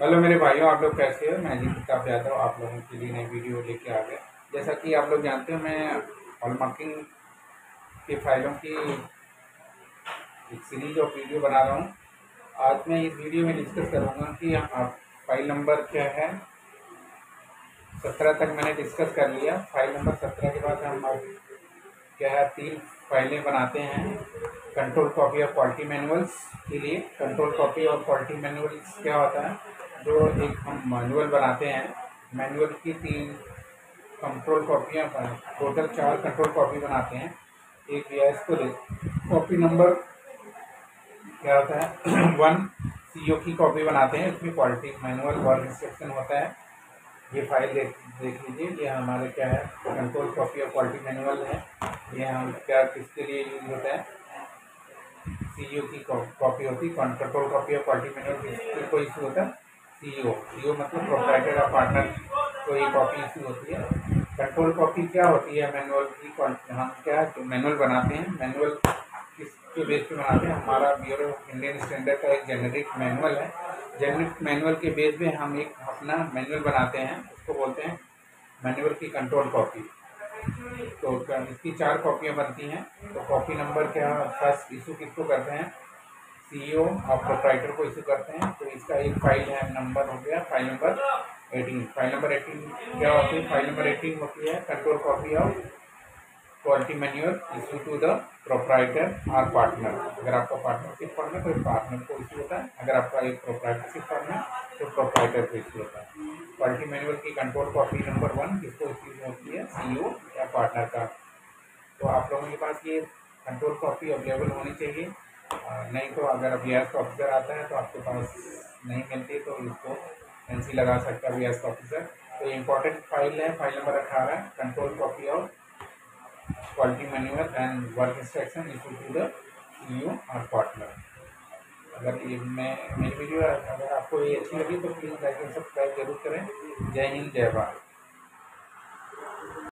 Hello मेरे भाइयों, आप लोग कैसे हो? मैं जी प्रताप यादव, आप लोगों के लिए नई वीडियो लेके आ गया। जैसा कि आप लोग जानते हो, मैं हॉलमार्किंग की फाइलों की एक सीरीज़ ऑफ़ वीडियो बना रहा हूँ। आज मैं इस वीडियो में डिस्कस करूँगा कि आप फ़ाइल नंबर क्या है। सत्रह तक मैंने डिस्कस कर लिया। फ़ाइल नंबर सत्रह के बाद हम क्या है, तीन फाइलें बनाते हैं। Control copy of quality manuals के लिए। Control copy of quality manuals क्या होता है? जो एक हम मैनुअल बनाते हैं मैनुअल की तीन कंट्रोल कॉपियाँ टोटल चार कंट्रोल कॉपी बनाते हैं। एक गैस को दे कॉपी नंबर क्या होता है? वन सी की कॉपी बनाते हैं, इसमें क्वालिटी मैनुअल वर्क इंस्ट्रक्शन होता है। ये फ़ाइल देख देख लीजिए, ये हमारे क्या है? कंट्रोल कॉपी और क्वालिटी मैनुअल है। ये हम क्या, किसके लिए यूज़ होता है? सी की कॉपी होती है कंट्रोल कॉपी और क्वालिटी मैनुअल कोई इशू होता है? सीईओ सीईओ मतलब प्रोप्राइटर ऑफ़ पार्टनर को ये कॉपी इशू होती है। कंट्रोल कॉपी क्या होती है? मैनुअल की हम क्या मैनुअल बनाते हैं? मैनुअल किसके बेस पे बनाते हैं? हमारा ब्यूरो इंडियन स्टैंडर्ड का एक जेनरिक मैनुअल है। जेनरिक मैनुअल के बेस पे हम एक अपना मैनुअल बनाते हैं। उसको बोलते हैं मैनुअल की कंट्रोल कॉपी तो इसकी चार कॉपियाँ बनती हैं। तो कॉपी नंबर क्या फ़र्स्ट इशू किसको करते हैं? सीईओ और प्रोप्राइटर को इशू करते हैं तो इसका एक फ़ाइल है नंबर हो गया file number eighteen file number eighteen क्या होती है? फ़ाइल नंबर एटीन होती है control copy of quality manual issue to the proprietor और पार्टनर अगर आपका पार्टनरशिप फर्म है तो पार्टनर को इशू होता है. अगर आपका एक प्रोप्राइटरशिप फर्म है तो प्रोप्राइटर को इशू होता है. क्वालिटी मैनुअल की कंट्रोल कॉपी नंबर वन किसको इशू होती है? सीईओ या पार्टनर का. तो आप लोगों के पास ये कंट्रोल कॉपी अवेलेबल होनी चाहिए. नहीं तो अगर अब एस ऑफिसर आता है तो आपके पास नहीं मिलती तो इसको एन लगा सकता है एस ऑफिसर तो इम्पोर्टेंट फ़ाइल है फ़ाइल नंबर अठारह control copy of quality manual and work instruction issue to the और पार्टनर अगर ये मैं, मेरी वीडियो अगर आपको ये अच्छी लगी तो प्लीज़ लाइक एंड सब्सक्राइब ज़रूर करें। जय हिंद, जय भारत।